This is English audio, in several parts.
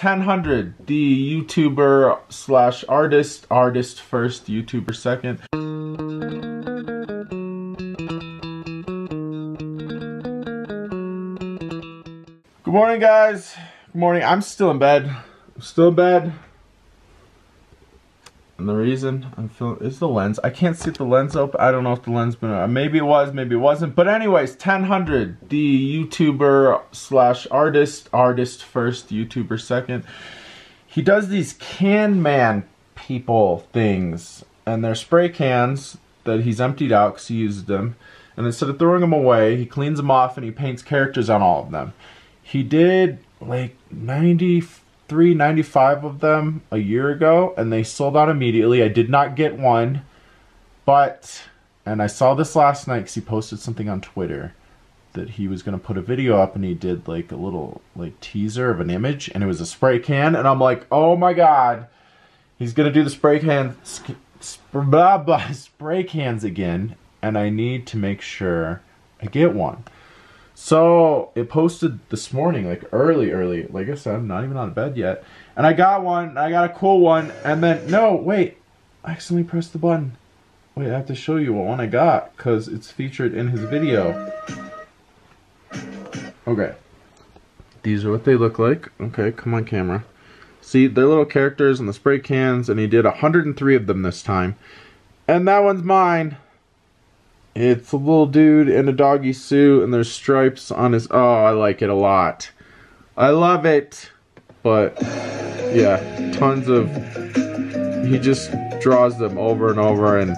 Ten Hundred, the YouTuber slash artist, artist first, YouTuber second. Good morning, guys. Good morning. I'm still in bed. I'm still in bed. And the reason I'm feeling is the lens. I can't see the lens open. I don't know if the lens been maybe it was, maybe it wasn't. But anyways, Ten Hundred, the YouTuber slash artist, artist first, YouTuber second. He does these can man people things, and they're spray cans that he's emptied out because he used them. And instead of throwing them away, he cleans them off and he paints characters on all of them. He did like 90 395 of them a year ago and they sold out immediately. I did not get one, but and I saw this last night cuz he posted something on Twitter that he was going to put a video up and he did like a little like teaser of an image and it was a spray can and I'm like, "Oh my god. He's going to do the spray can blah, blah, spray cans again and I need to make sure I get one." So it posted this morning, like early, early. Like I said, I'm not even out of bed yet. And I got one, I got a cool one, and then, no, wait, I accidentally pressed the button. Wait, I have to show you what one I got, because it's featured in his video. Okay. These are what they look like. Okay, come on camera. See, they're little characters in the spray cans, and he did 103 of them this time. And that one's mine. It's a little dude in a doggy suit and there's stripes on his... Oh, I like it a lot. I love it. But, yeah, tons of... He just draws them over and over and...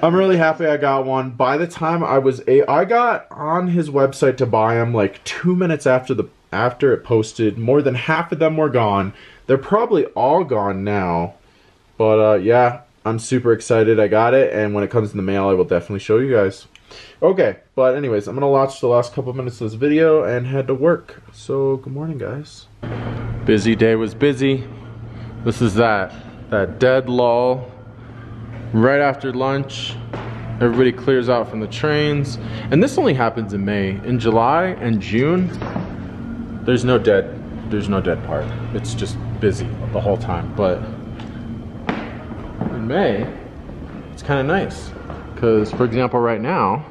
I'm really happy I got one. By the time I was a, I got on his website to buy them like two minutes after the after it posted. More than half of them were gone. They're probably all gone now. But uh, yeah, I'm super excited I got it, and when it comes in the mail, I will definitely show you guys. Okay, but anyways, I'm gonna watch the last couple minutes of this video and head to work. So, good morning, guys. Busy day was busy. This is that, that dead lull. Right after lunch, everybody clears out from the trains. And this only happens in May. In July and June, there's no dead, there's no dead part. It's just busy the whole time, but May, it's kind of nice. Because, for example, right now,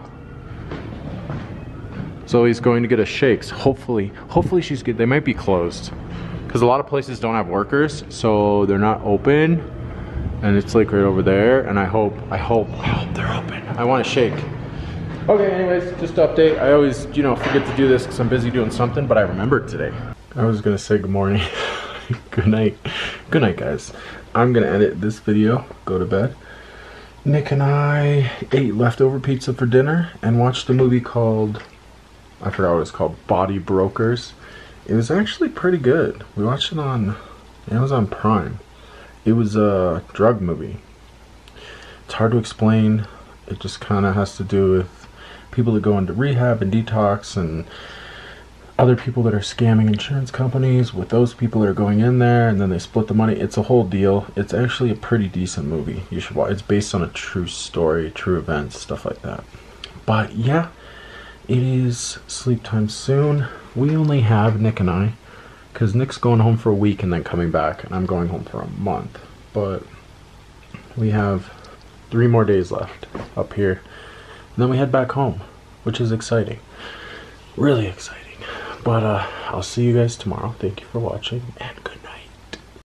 Zoe's going to get a shakes. Hopefully, hopefully she's good. They might be closed. Because a lot of places don't have workers, so they're not open. And it's like right over there. And I hope, I hope, I hope they're open. I want a shake. Okay, anyways, just update. I always, you know, forget to do this because I'm busy doing something, but I remembered today. I was gonna say good morning. good night. Good night, guys. I'm gonna edit this video, go to bed. Nick and I ate leftover pizza for dinner and watched a movie called, I forgot what it's called, Body Brokers. It was actually pretty good. We watched it on Amazon Prime. It was a drug movie. It's hard to explain. It just kind of has to do with people that go into rehab and detox and other people that are scamming insurance companies with those people that are going in there and then they split the money. It's a whole deal. It's actually a pretty decent movie. You should watch. It's based on a true story, true events, stuff like that. But yeah, it is sleep time soon. We only have Nick and I because Nick's going home for a week and then coming back and I'm going home for a month. But we have three more days left up here. And then we head back home, which is exciting. Really exciting. But uh, I'll see you guys tomorrow. Thank you for watching and good